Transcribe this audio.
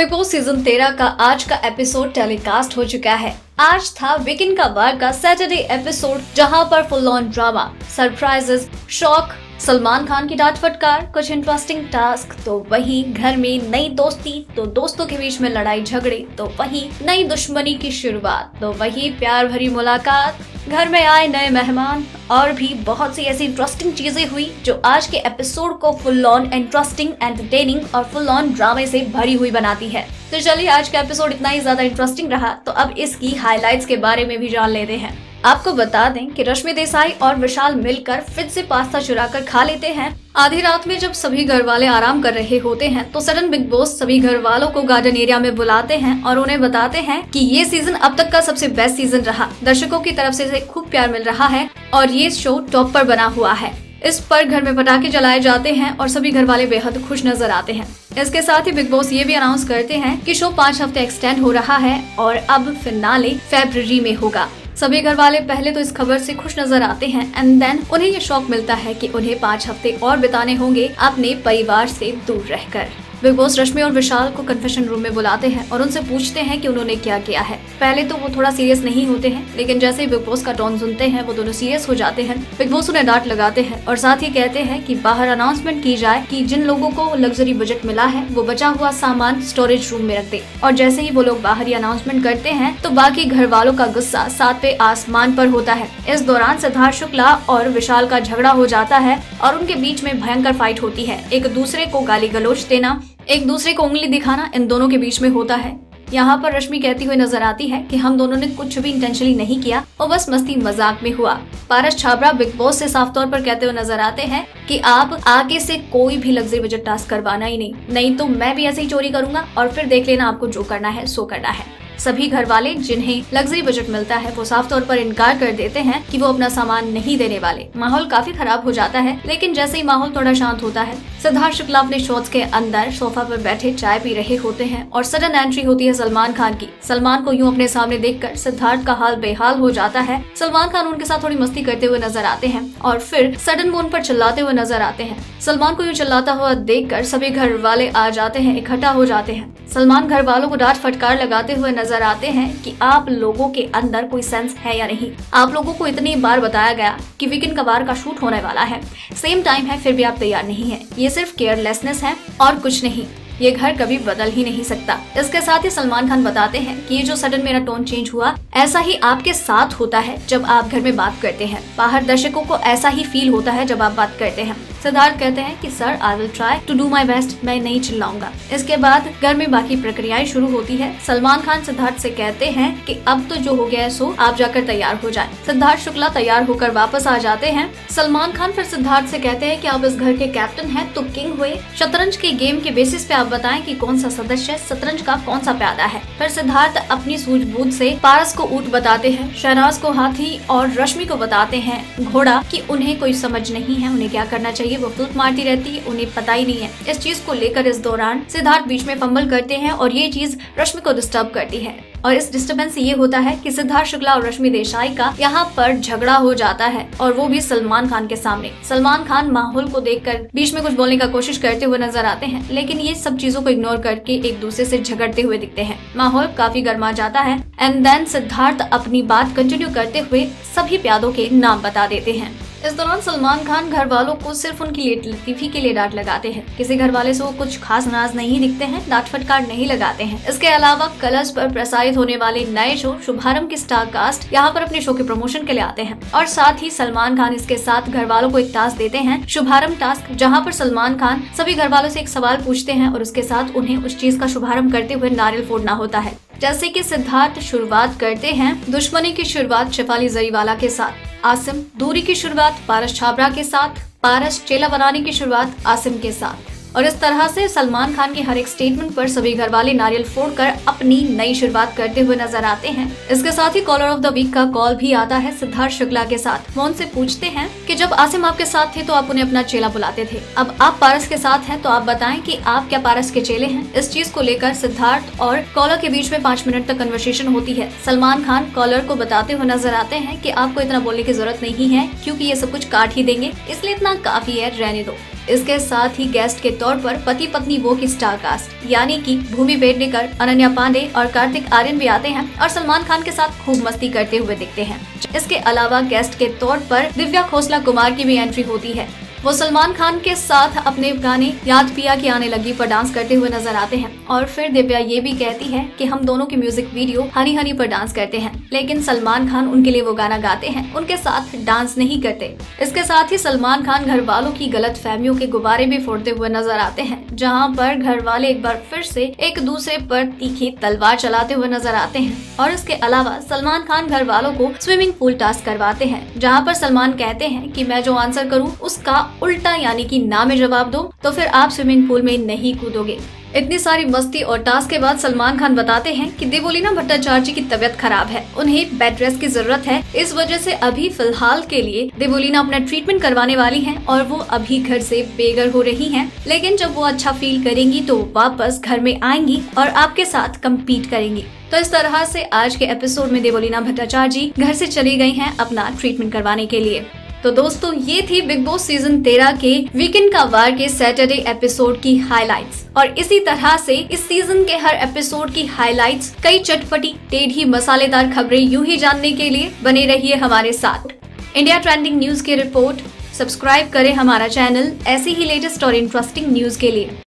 Big boss season तेरह का आज का एपिसोड टेलीकास्ट हो चुका है। आज था वीकेंड का वार का सैटरडे एपिसोड जहाँ पर full on drama surprises shock Salman Khan की डांट फटकार, कुछ इंटरेस्टिंग टास्क तो वही घर में नई दोस्ती तो दोस्तों के बीच में लड़ाई झगड़े तो वही नई दुश्मनी की शुरुआत तो वही प्यार भरी मुलाकात, घर में आए नए मेहमान, और भी बहुत सी ऐसी इंटरेस्टिंग चीज़ें हुई, जो आज के एपिसोड को फुल ऑन इंटरेस्टिंग एंटरटेनिंग और फुल ऑन ड्रामे से भरी हुई बनाती है। तो चलिए आज का एपिसोड इतना ही ज़्यादा इंटरेस्टिंग रहा तो अब इसकी हाईलाइट्स के बारे में भी जान लेते हैं। आपको बता दें कि रश्मि देसाई और विशाल मिलकर फिर से पास्ता चुरा कर खा लेते हैं। आधी रात में जब सभी घर वाले आराम कर रहे होते हैं तो सडन बिग बॉस सभी घर वालों को गार्डन एरिया में बुलाते हैं और उन्हें बताते हैं कि ये सीज़न अब तक का सबसे बेस्ट सीज़न रहा। दर्शकों की तरफ़ से खूब प्यार मिल रहा है और ये शो टॉप पर बना हुआ है। इस पर घर में पटाखे जलाए जाते हैं और सभी घर वाले बेहद खुश नज़र आते हैं। इसके साथ ही बिग बॉस ये भी अनाउंस करते हैं कि शो पाँच हफ़्ते एक्सटेंड हो रहा है और अब फिनाले फेब्रवरी में होगा। सभी घर वाले पहले तो इस खबर से खुश नज़र आते हैं एंड देन उन्हें ये शौक मिलता है कि उन्हें पाँच हफ़्ते और बिताने होंगे अपने परिवार से दूर रहकर। बिग बॉस रश्मि और विशाल को कन्फेशन रूम में बुलाते हैं और उनसे पूछते हैं कि उन्होंने क्या किया है। पहले तो वो थोड़ा सीरियस नहीं होते हैं, लेकिन जैसे ही बिग बॉस का टोन सुनते हैं, वो दोनों सीरियस हो जाते हैं। बिग बॉस उन्हें डांट लगाते हैं और साथ ही कहते हैं कि बाहर अनाउंसमेंट की जाए की जिन लोगों को लग्जरी बजट मिला है, वो बचा हुआ सामान स्टोरेज रूम में रख दे और जैसे ही वो लोग बाहर अनाउंसमेंट करते हैं तो बाकी घर वालों का गुस्सा सातवें आसमान पर होता है। इस दौरान सिद्धार्थ शुक्ला और विशाल का झगड़ा हो जाता है और उनके बीच में भयंकर फाइट होती है। एक दूसरे को गाली गलोच देना एक दूसरे को उंगली दिखाना इन दोनों के बीच में होता है। यहाँ पर रश्मि कहती हुई नज़र आती है कि हम दोनों ने कुछ भी इंटेंशनली नहीं किया और बस मस्ती मज़ाक में हुआ। पारस छाबरा बिग बॉस से साफ़ तौर पर कहते हुए नज़र आते हैं कि आप आगे से कोई भी लग्जरी बजट टास्क करवाना ही नहीं। नहीं तो मैं भी ऐसे ही चोरी करूँगा और फिर देख लेना आपको जो करना है, सो करना है। सभी घर वाले जिन्हें लग्जरी बजट मिलता है, वो साफ़ तौर पर इनकार कर देते हैं कि वो अपना सामान नहीं देने वाले। माहौल काफ़ी खराब हो जाता है, लेकिन जैसे ही माहौल थोड़ा शांत होता है, सिद्धार्थ शुक्ला अपने शॉर्ट्स के अंदर सोफा पर बैठे चाय पी रहे होते हैं और सडन एंट्री होती है सलमान खान की। सलमान को यूँ अपने सामने देखकर सिद्धार्थ का हाल बेहाल हो जाता है। सलमान खान उनके साथ थोड़ी मस्ती करते हुए नज़र आते हैं और फिर सडन वो उन पर चिल्लाते हुए नज़र आते हैं। सलमान को यूँ चिल्लाता हुआ देख सभी घर वाले आ जाते हैं, इकट्ठा हो जाते हैं। सलमान घर वालों को डांट फटकार लगाते हुए नज़र आते हैं कि आप लोगों के अंदर कोई सेंस है या नहीं। आप लोगों को इतनी बार बताया गया कि वीकेंड कबार का शूट होने वाला है। सेम टाइम है, फिर भी आप तैयार नहीं है। ये सिर्फ़ केयरलेसनेस है और कुछ नहीं। ये घर कभी बदल ही नहीं सकता। इसके साथ ही सलमान खान बताते हैं कि ये जो सडन मेरा टोन चेंज हुआ, ऐसा ही आपके साथ होता है जब आप घर में बात करते हैं। बाहर दर्शकों को ऐसा ही फील होता है जब आप बात करते हैं। सिद्धार्थ कहते हैं कि, sir I will try to do my best मैं नहीं चिल्लाऊँगा। इसके बाद घर में बाकी प्रक्रियाएँ शुरू होती है। सलमान खान सिद्धार्थ से कहते हैं कि, अब तो जो हो गया है, सो आप जाकर तैयार हो जाए। सिद्धार्थ शुक्ला तैयार होकर वापस आ जाते हैं। सलमान खान फिर सिद्धार्थ से कहते हैं कि, आप इस घर के कैप्टन हैं तो किंग हुए। शतरंज के गेम के बेसिस पे आप बताएँ कि कौन सा सदस्य शतरंज का कौन सा प्यादा है। फिर सिद्धार्थ अपनी सूझबूझ से पारस को ऊट बताते हैं, शहनाज को हाथी और रश्मि को बताते हैं। घोड़ा कि उन्हें कोई समझ नहीं है, उन्हें क्या करना चाहिए? वो फ्लूट मारती रहती है उन्हें पता ही नहीं है। इस चीज़ को लेकर इस दौरान सिद्धार्थ बीच में फंबल करते हैं और ये चीज़ रश्मि को डिस्टर्ब करती है। और इस डिस्टर्बेंस ये होता है कि सिद्धार्थ शुक्ला और रश्मि देसाई का यहाँ पर झगड़ा हो जाता है और वो भी सलमान खान के सामने। सलमान खान माहौल को देखकर बीच में कुछ बोलने का कोशिश करते हुए नज़र आते हैं, लेकिन ये सब चीज़ों को इग्नोर करके एक दूसरे से झगड़ते हुए दिखते हैं। माहौल काफ़ी गर्मा जाता है एंड देन सिद्धार्थ अपनी बात कंटिन्यू करते हुए सभी प्यादों के नाम बता देते हैं। इस दौरान सलमान खान घर वालों को सिर्फ़ उनकी लतीफी के लिए डांट लगाते हैं। किसी घर वाले से वो कुछ खास नाज नहीं दिखते हैं, डांट फटकार नहीं लगाते हैं। इसके अलावा कलर्स पर प्रसारित होने वाले नए शो शुभारंभ के स्टार कास्ट यहाँ पर अपने शो के प्रमोशन के लिए आते हैं। और साथ ही सलमान खान इसके साथ घर वालों को एक टास्क देते हैं, शुभारंभ टास्क जहाँ पर सलमान खान सभी घर वालों से एक सवाल पूछते हैं और उसके साथ उन्हें उस चीज़ का शुभारंभ करते हुए नारियल फोड़ना होता है। जैसे कि सिद्धार्थ शुरुआत करते हैं दुश्मनी की शुरुआत शेफाली जरीवाला के साथ, आसिम दूरी की शुरुआत पारस छाबरा के साथ, पारस चेला बनाने की शुरुआत आसिम के साथ। और इस तरह से सलमान खान के हर एक स्टेटमेंट पर सभी घर वाले नारियल फोड़कर अपनी नई शुरुआत करते हुए नज़र आते हैं। इसके साथ ही कॉलर ऑफ़ द वीक का कॉल भी आता है सिद्धार्थ शुक्ला के साथ। वो उनसे पूछते हैं कि जब आसिम आपके साथ थे तो आप उन्हें अपना चेला बुलाते थे। अब आप पारस के साथ हैं तो आप बताएँ कि आप क्या पारस के चेले हैं? इस चीज़ को लेकर सिद्धार्थ और कॉलर के बीच में पाँच मिनट तक कन्वर्सेशन होती है। सलमान खान कॉलर को बताते हुए नज़र आते हैं की आपको इतना बोलने की ज़रूरत नहीं है, क्यूँकी ये सब कुछ काट ही देंगे। इसलिए इतना काफ़ी है, रहने दो। इसके साथ ही गेस्ट के तौर पर पति पत्नी वो की स्टार कास्ट यानी कि भूमि पेडनेकर अनन्या पांडे और कार्तिक आर्यन भी आते हैं और सलमान खान के साथ खूब मस्ती करते हुए दिखते हैं। इसके अलावा गेस्ट के तौर पर दिव्या खोसला कुमार की भी एंट्री होती है। वो सलमान खान के साथ अपने गाने याद पिया की आने लगी पर डांस करते हुए नज़र आते हैं। और फिर दिव्या ये भी कहती है कि हम दोनों की म्यूज़िक वीडियो हनी हनी पर डांस करते हैं। लेकिन सलमान खान उनके लिए वो गाना गाते हैं। उनके साथ डांस नहीं करते। इसके साथ ही सलमान खान घर वालों की गलत फहमियों के गुब्बारे भी फोड़ते हुए नज़र आते हैं, जहाँ पर घर वाले एक बार फिर से एक दूसरे पर तीखी तलवार चलाते हुए नज़र आते हैं। और इसके अलावा सलमान खान घर वालों को स्विमिंग पूल टास्क करवाते हैं, जहाँ पर सलमान कहते हैं कि मैं जो आंसर करूँ, उसका उल्टा यानी कि ना में जवाब दो तो फिर आप स्विमिंग पूल में नहीं कूदोगे। इतनी सारी मस्ती और टास्क के बाद सलमान खान बताते हैं कि देवोलीना भट्टाचार्य की तबीयत खराब है। उन्हें बेड रेस्ट की ज़रूरत है। इस वजह से अभी फ़िलहाल के लिए देवोलीना अपना ट्रीटमेंट करवाने वाली हैं और वो अभी घर से बेघर हो रही हैं। लेकिन जब वो अच्छा फील करेंगी तो वापस घर में आएँगी और आपके साथ कम्पीट करेंगी। तो इस तरह से आज के एपिसोड में देवोलीना भट्टाचार्य जी घर से चली गई हैं अपना ट्रीटमेंट करवाने के लिए। तो दोस्तों, ये थी बिग बॉस सीज़न तेरह के वीकेंड का वार के सैटरडे एपिसोड की हाइलाइट्स और इसी तरह से इस सीज़न के हर एपिसोड की हाइलाइट्स कई चटपटी, टेढ़ी, मसालेदार खबरें यूँ ही जानने के लिए बने रहिए हमारे साथ. इंडिया ट्रेंडिंग न्यूज़ की रिपोर्ट सब्सक्राइब करें हमारा चैनल ऐसी ही लेटेस्ट और इंटरेस्टिंग न्यूज़ के लिए.